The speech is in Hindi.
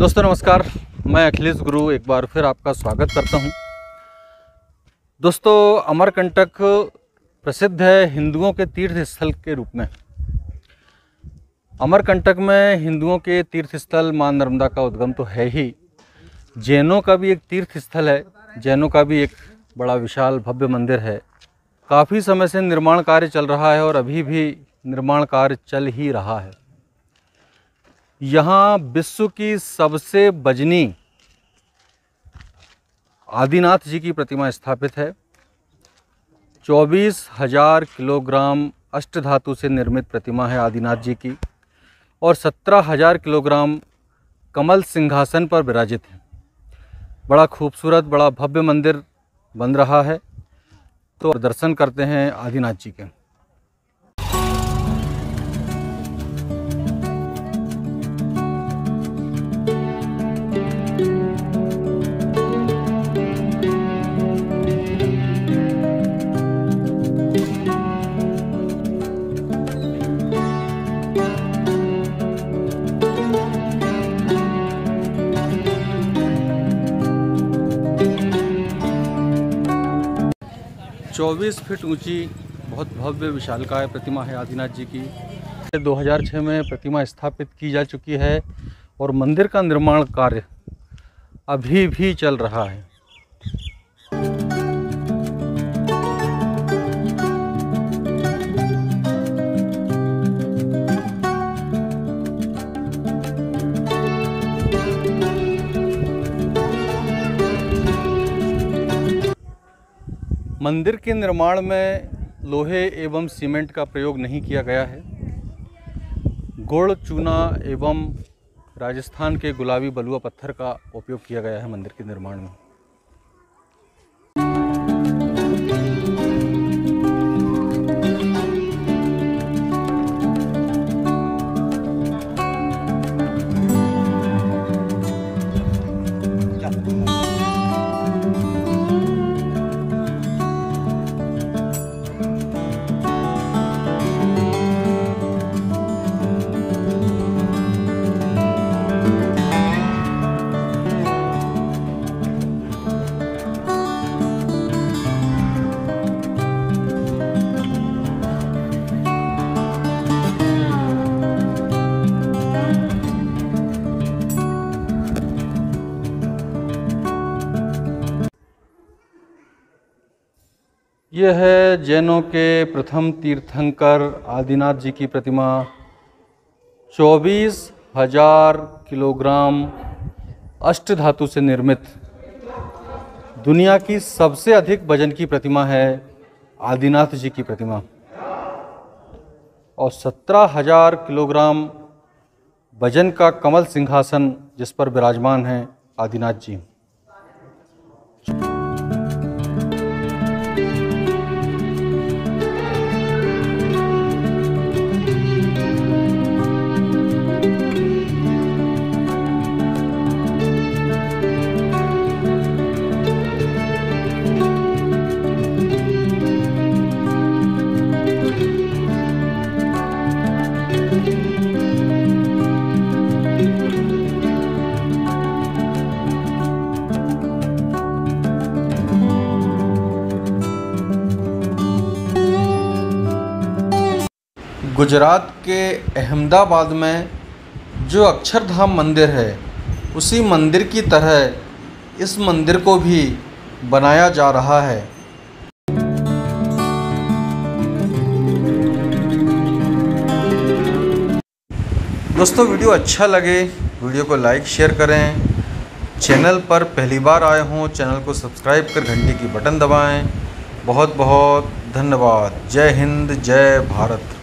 दोस्तों, नमस्कार। मैं अखिलेश गुरु एक बार फिर आपका स्वागत करता हूँ। दोस्तों, अमरकंटक प्रसिद्ध है हिंदुओं के तीर्थ स्थल के रूप में। अमरकंटक में हिंदुओं के तीर्थ स्थल माँ नर्मदा का उद्गम तो है ही। जैनों का भी एक तीर्थ स्थल है। जैनों का भी एक बड़ा विशाल भव्य मंदिर है। काफ़ी समय से निर्माण कार्य चल रहा है और अभी भी निर्माण कार्य चल ही रहा है। यहाँ विश्व की सबसे बजनी आदिनाथ जी की प्रतिमा स्थापित है। चौबीस हज़ार किलोग्राम अष्ट धातु से निर्मित प्रतिमा है आदिनाथ जी की और सत्रह हज़ार किलोग्राम कमल सिंहासन पर विराजित है। बड़ा खूबसूरत, बड़ा भव्य मंदिर बन रहा है। तो दर्शन करते हैं आदिनाथ जी के। चौबीस फीट ऊँची बहुत भव्य विशालकाय प्रतिमा है आदिनाथ जी की। 2006 में प्रतिमा स्थापित की जा चुकी है और मंदिर का निर्माण कार्य अभी भी चल रहा है। मंदिर के निर्माण में लोहे एवं सीमेंट का प्रयोग नहीं किया गया है। गुड़, चूना एवं राजस्थान के गुलाबी बलुआ पत्थर का उपयोग किया गया है मंदिर के निर्माण में। यह है जैनों के प्रथम तीर्थंकर आदिनाथ जी की प्रतिमा। चौबीस हज़ार किलोग्राम अष्ट धातु से निर्मित। दुनिया की सबसे अधिक वज़न की प्रतिमा है आदिनाथ जी की प्रतिमा। और सत्रह हज़ार किलोग्राम वज़न का कमल सिंहासन जिस पर विराजमान हैं आदिनाथ जी। गुजरात के अहमदाबाद में जो अक्षरधाम मंदिर है, उसी मंदिर की तरह इस मंदिर को भी बनाया जा रहा है। दोस्तों, वीडियो अच्छा लगे, वीडियो को लाइक, शेयर करें। चैनल पर पहली बार आए हों, चैनल को सब्सक्राइब कर घंटी की बटन दबाएँ। बहुत बहुत धन्यवाद। जय हिंद, जय भारत।